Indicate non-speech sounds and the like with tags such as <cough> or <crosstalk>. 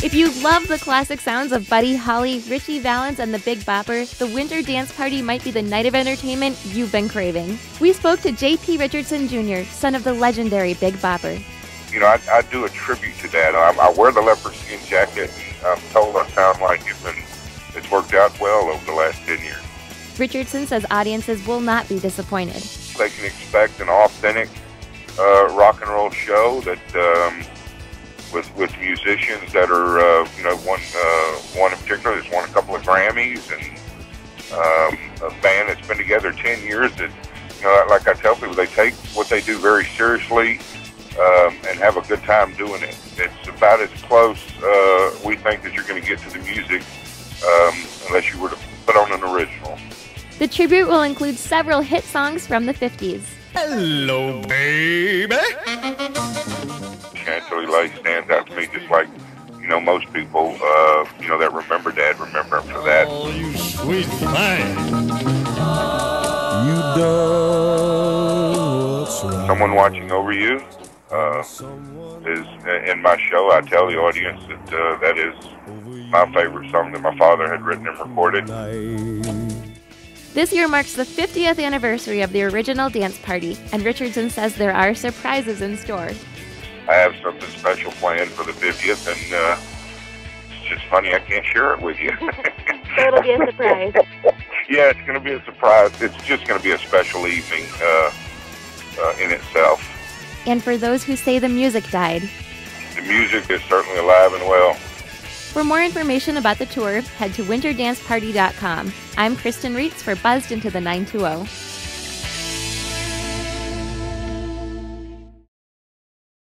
If you love the classic sounds of Buddy Holly, Ritchie Valens, and the Big Bopper, the Winter Dance Party might be the night of entertainment you've been craving. We spoke to J.P. Richardson Jr., son of the legendary Big Bopper. You know, I, I do a tribute to that. I, I wear the leopard skin jacket, and I'm told I sound like it's been it's worked out well over the last ten years. Richardson says audiences will not be disappointed. They can expect an authentic uh, rock and roll show that. Um, with with musicians that are uh, you know one uh, one in particular that's won a couple of Grammys and um, a band that's been together ten years that you know like I tell people they take what they do very seriously um, and have a good time doing it. It's about as close uh, we think that you're going to get to the music um, unless you were to put on an original. The tribute will include several hit songs from the 50s. Hello, baby. Chantilly Lace stands out to me just like, you know, most people, uh, you know, that remember Dad remember him for that. Oh, you sweet thing. You done. Someone watching over you uh, is in my show. I tell the audience that uh, that is my favorite song that my father had written and recorded. This year marks the 50th anniversary of the original dance party, and Richardson says there are surprises in store. I have something special planned for the 50th, and uh, it's just funny I can't share it with you. <laughs> So it'll be a surprise. <laughs> yeah, it's going to be a surprise. It's just going to be a special evening uh, uh, in itself. And for those who say the music died, The music is certainly alive and well. for more information about the tour, head to winterdanceparty.com. I'm Kristen Rietz for Buzzed into the 920.